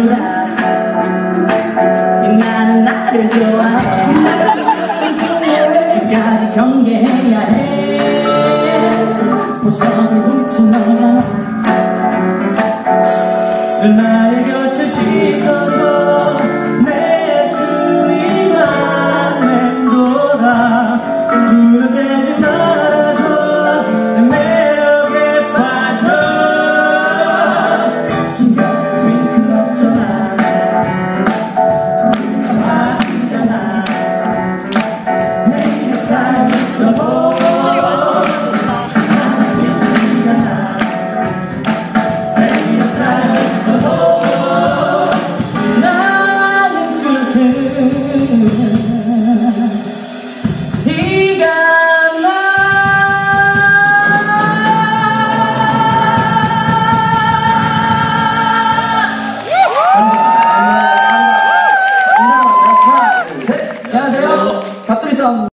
알더라 나는 나를 좋아해? 끝까지 경계해야 해. 보석을 훔친 늘 나의 곁을 지켜서 안녕하세요 갑돌이 싸움